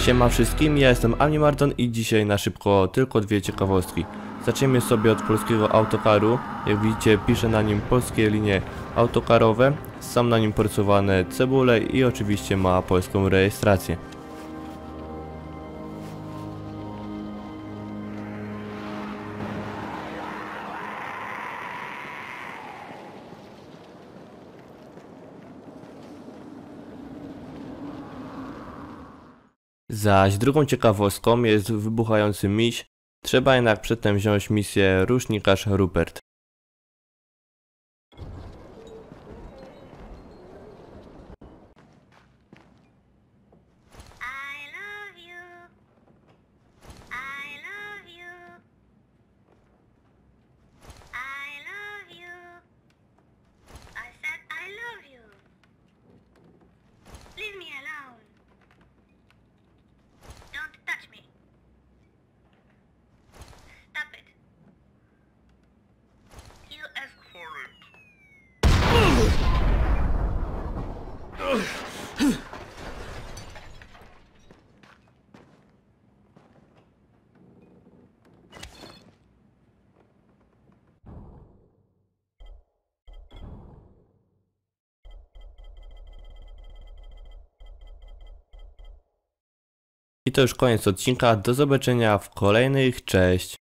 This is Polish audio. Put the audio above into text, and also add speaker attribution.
Speaker 1: Siema wszystkim, ja jestem Animardon i dzisiaj na szybko tylko dwie ciekawostki. Zaczniemy sobie od polskiego autokaru. Jak widzicie piszę na nim polskie linie autokarowe. Są na nim porysowane cebule i oczywiście ma polską rejestrację. Zaś drugą ciekawostką jest wybuchający miś. Trzeba jednak przedtem wziąć misję rusznikarz Rupert.
Speaker 2: I
Speaker 1: to już koniec odcinka, do zobaczenia w kolejnych, cześć!